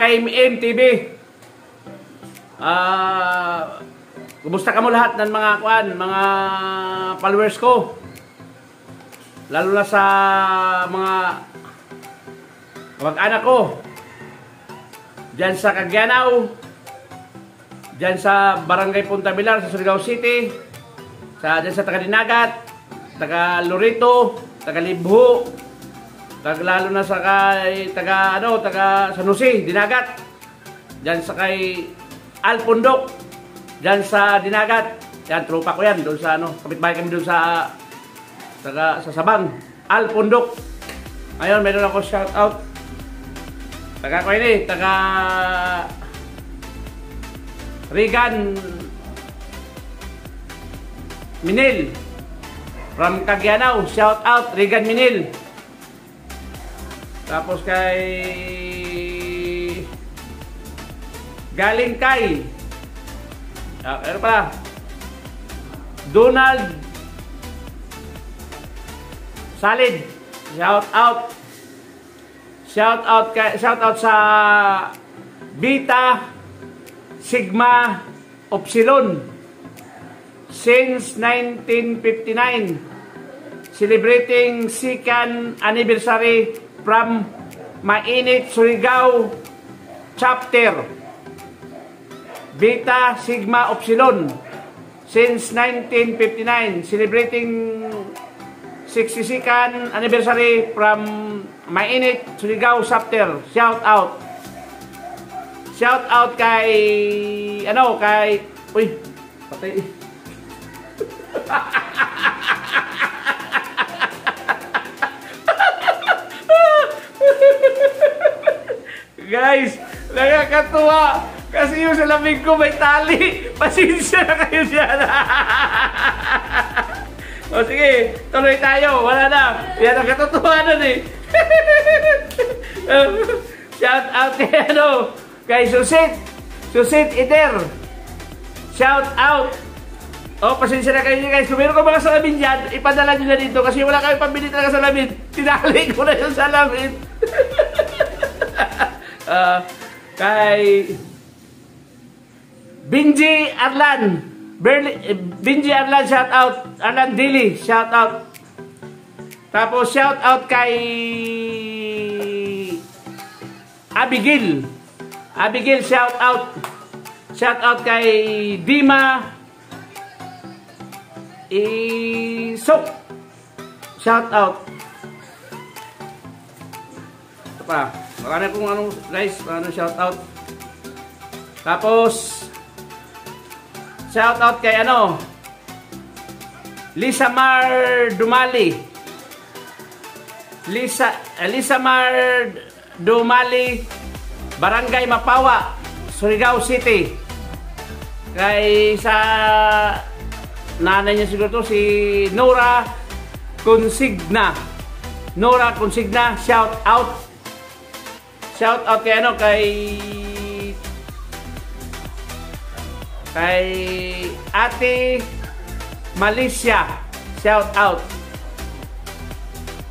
mga KMM TV. Ah, kumusta ka lahat ng mga kuan, mga followers ko? Lalo na sa mga mag-anak ko. Diyan sa Cagyanao, diyan sa Barangay Punta Bilar sa Surigao City, sa diyan sa Taga-Dinagat, taga Lorito, taga Libho, taga lalo na sa kay taga ano, taga San Jose, Dinagat. Diyan sa kay Alpundok, diyan sa Dinagat. Yan, tropa ko yan, doon sa ano, kapitbahay kami doon sa taga sa Sabang, Alpundok. Ngayon, meron ako shout out. Taga ko ini, taga Regan Minil from Cagyanao. Shout out Regan Minil. Tapos kay galing kay ah, ano pa Donald Salid. Shout out. Shout out kay shout out sa Beta Sigma Upsilon since 1959 celebrating second anniversary from Mainit Surigao chapter Beta Sigma Upsilon since 1959 celebrating 62nd anniversary from Mainit Surigao chapter. Shout out. Shout out kay ano kay uy patay Guys, nakakatuwa. Kasi yung salamig ko may tali. Pasensya na kayo dyan. o sige, tuloy tayo. Wala na. Yan ang katotohanan eh. Shout out kay ano, kay Susit. Susit Iter. Shout out. Oh, pasensya na kayo guys. Kung meron ka mga salamin dyan, ipadala nyo na dito kasi wala kayong pambili talaga salamin. Tinali ko na yung salamin. Uh, kay Binji Arlan. Berli, eh, Binji Arlan, shout out. Arlan Dili, shout out. Tapos shout out kay Abigail. Abigail, shout out. Shout out kay Dima Isok. Shout out. Ito pa. Marami akong ano, guys, ano shout out. Tapos, shout out kay ano, Lisa Mar Dumali. Lisa, eh, Lisa Mar Dumali, Barangay Mapawa, Surigao City. Kay sa nanay niya siguro to, si Nora Consigna. Nora Consigna, shout out. Shout out kay ano, kay kay Ate Malaysia. Shout out.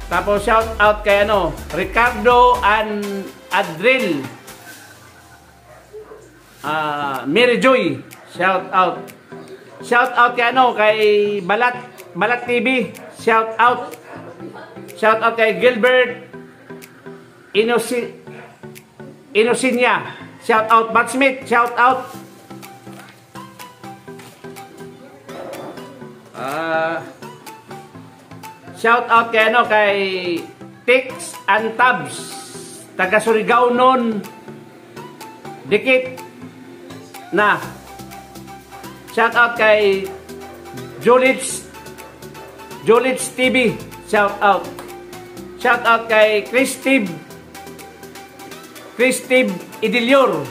Tapos shout out kay ano, Ricardo and Adril. Uh, Mary Joy. Shout out. Shout out kay ano, kay Balat Balat TV. Shout out. Shout out kay Gilbert Inosi Inosinya. Shout out Matt Smith. Shout out. Uh, shout out kay ano kay Tix and Tabs. Taga Surigao noon. Dikit na. Shout out kay Julits Julits TV. Shout out. Shout out kay Chris Steve Chris Steve Idilior.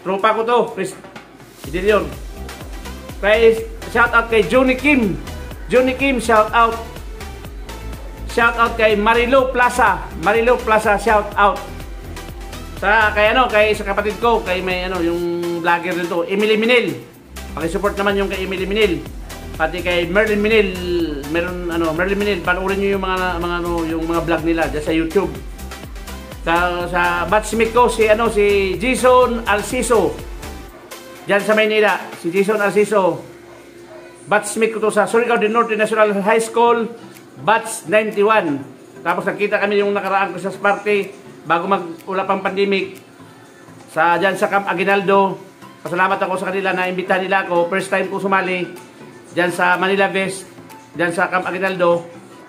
Tropa ko to, Chris Idilior. Kay shout out kay Johnny Kim. Johnny Kim shout out. Shout out kay Marilo Plaza. Marilo Plaza shout out. Sa kay ano, kay sa kapatid ko, kay may ano, yung vlogger nito, Emily Minil. Paki-support naman yung kay Emily Minil. Pati kay Merlin Minil, meron ano, Merlin Minil, panoorin niyo yung mga mga ano, yung mga vlog nila diyan sa YouTube. Sa, sa batchmate ko, si, ano, si Jason Alciso. Diyan sa Maynila, si Jason Alciso. Batchmate ko to sa Surigao del Norte National High School, batch 91. Tapos nakita kami yung nakaraan ko sa party bago mag-ula pang pandemic sa diyan sa Camp Aguinaldo. Pasalamat ako sa kanila na imbitahan nila ako. First time ko sumali diyan sa Manila West, diyan sa Camp Aguinaldo.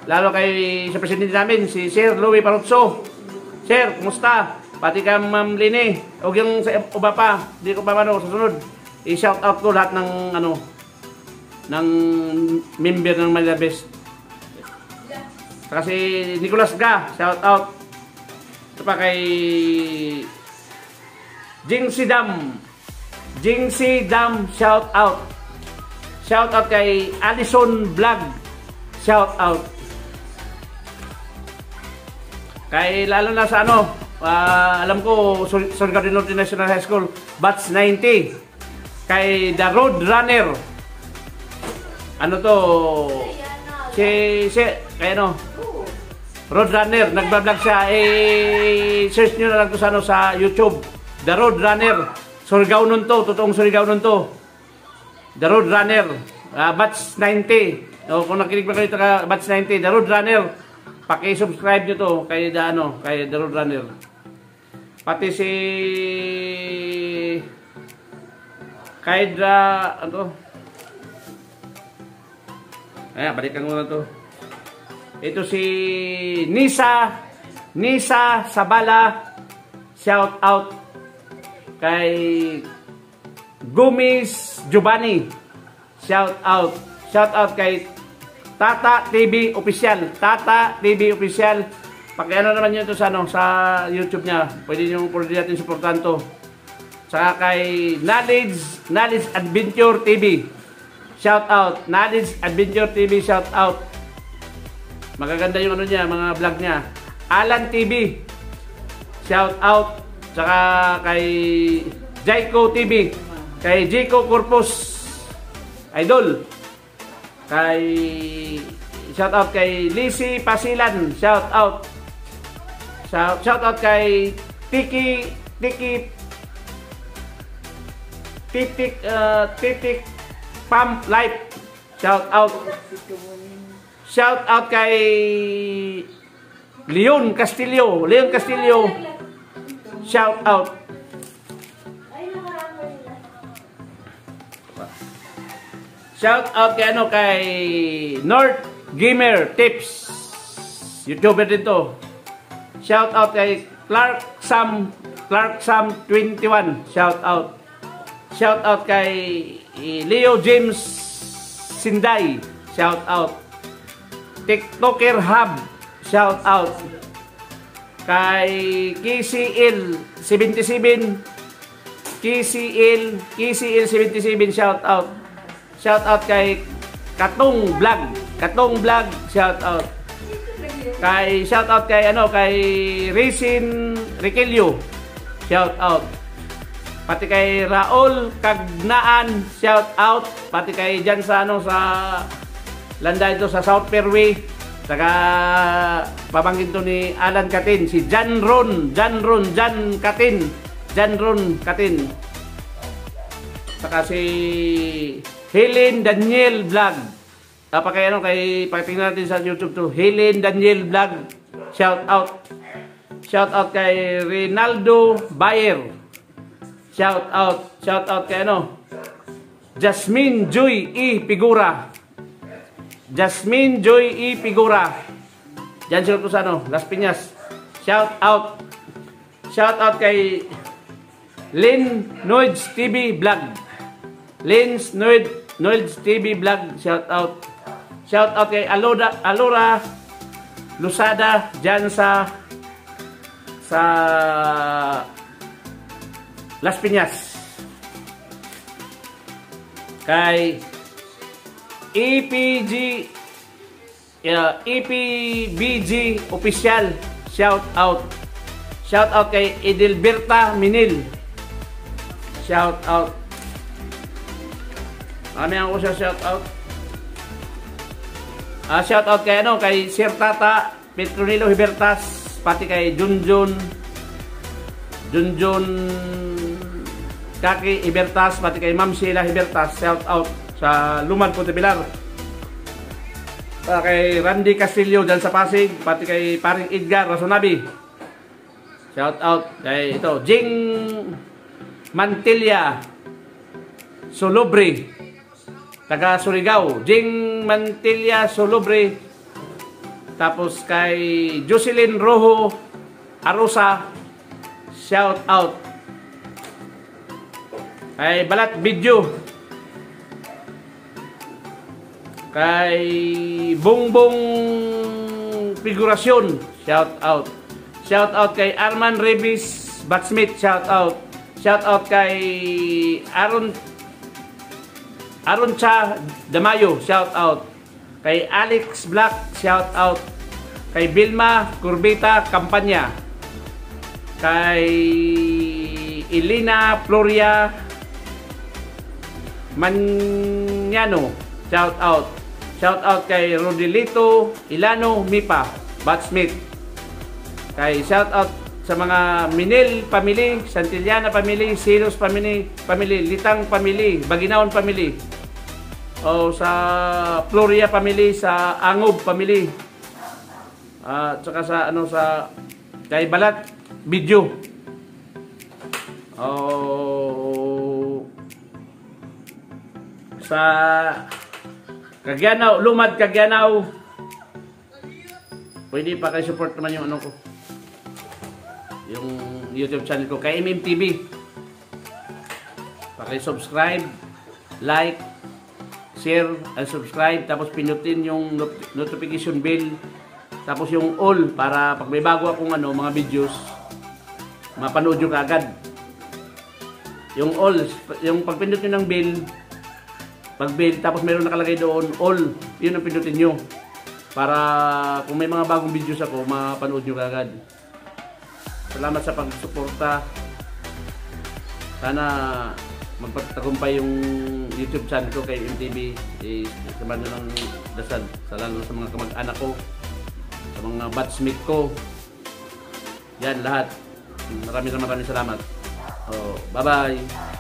Lalo kay sa presidente namin, si Sir Louis Parotso. Sir, kumusta? Pati ka Ma'am Lini. O yung sa uba pa, hindi ko pa ano, sa sunod. I-shout out ko lahat ng ano, ng member ng Manila Best. Kasi Nicolas Ga, shout out. Ito pa kay Jingsi Dam. Jingsi Dam, shout out. Shout out kay Alison Vlog. Shout out. Kay lalo na sa ano, uh, alam ko, del Norte National High School, batch 90. Kay The Road Runner. Ano to? Si, si, kay ano? Road Runner, nagbablog siya. Eh, search nyo na lang to sa, ano, sa YouTube. The Road Runner. Surigao nun to, totoong Surigao nun to. The Road Runner. Uh, batch 90. O, kung nakinig ba kayo batch 90. The Road Runner. Paki-subscribe nyo to kay da, ano, kay The Road Runner. Pati si kay da, ano Ayan, balikan ko na to. Ito si Nisa, Nisa Sabala, shout out kay Gumis Giovanni, shout out. Shout out kay Tata TV Official. Tata TV Official. Pakiano naman nyo ito sa, ano, sa YouTube niya. Pwede nyo pwede natin supportan to. Saka kay Knowledge, Knowledge Adventure TV. Shout out. Knowledge Adventure TV, shout out. Magaganda yung ano niya, mga vlog niya. Alan TV. Shout out. Saka kay Jaiko TV. Kay Jiko Corpus. Idol. Kay shout out kay Lisi Pasilan, shout out. Shout, shout out kay Tiki Tiki Titik uh, Titik Pump Life. Shout out. Shout out kay Leon Castillo. Leon Castillo. Shout out. Shout out kay ano kay North Gamer Tips. YouTuber din to. Shout out kay Clark Sam Clark Sam 21. Shout out. Shout out kay Leo James Sinday. Shout out. TikToker Hub. Shout out. Kay KCL 77 KCL KCL 77 shout out. Shout out kay Katong Vlog. Katong Vlog, shout out. Kay shout out kay ano kay Racing Riquelio. Shout out. Pati kay Raul Kagnaan, shout out. Pati kay diyan sa ano sa landa ito sa South Fairway. Saka pabanggit to ni Alan Katin, si Jan Ron, Jan Ron, Jan Katin, Jan Ron Katin. Saka si Helen Daniel Vlog. Tapa kay ano kay patingnan natin sa YouTube to. Helen Daniel Vlog. Shout out. Shout out kay Rinaldo Bayer. Shout out. Shout out kay ano? Jasmine Joy E. Figura. Jasmine Joy E. Figura. Diyan sila sa ano? Las Piñas. Shout out. Shout out kay Lynn Noids TV Vlog. Lynn's Nerd Noels TV Vlog, shout out. Shout out kay Alora, Alora Lusada dyan sa sa Las Piñas. Kay EPG uh, EPBG official shout out. Shout out kay Edilberta Minil. Shout out ano yan ko siya shout out? Ah, shout out kay ano, kay Sir Tata, Petronilo Hibertas, pati kay Junjun Junjun Kaki Ibertas, pati kay Ma'am Sheila Ibertas, shout out sa Luman Pontevilar. Para kay Randy Castillo dyan sa Pasig, pati kay paring Edgar Rasunabi. Shout out kay ito, Jing Mantilla Solobre, taga Surigao. Jing Mantilla Solobre. Tapos kay Jocelyn Rojo Arosa, shout out. Kay Balat Video. Kay Bongbong Figurasyon, shout out. Shout out kay Arman Revis Batsmith, shout out. Shout out kay Aaron Aaron Cha Damayo, shout out. Kay Alex Black, shout out. Kay Vilma Curbita Campanya. Kay Elena Floria Manyano, shout out. Shout out kay Rodilito Ilano Mipa, Batsmith. Kay shout out sa mga Minil family, Santillana family, Silos family, family, Litang family, Baginaon family. O sa Floria family, sa Angob family. At saka sa ano sa kay Balat Video. Oh sa Kagyanaw, Lumad Kagyanaw. Pwede pa kayo support naman yung ano ko. Yung YouTube channel ko kay MMTV. Paki-subscribe, like, share, and subscribe. Tapos pinutin yung not- notification bell. Tapos yung all para pag may bago akong ano, mga videos, mapanood nyo kaagad. Yung all, yung pag pindutin ng bell, pag bell, tapos meron nakalagay doon, all, yun ang pindutin nyo. Para kung may mga bagong videos ako, mapanood nyo kaagad. Salamat sa pagsuporta. Sana magpatagumpay yung YouTube channel ko kay MTV. Eh, sama nyo ng dasal. Sa lalo sa mga kamag-anak ko. Sa mga batchmate ko. Yan, lahat. Maraming maraming salamat. Oh, bye-bye.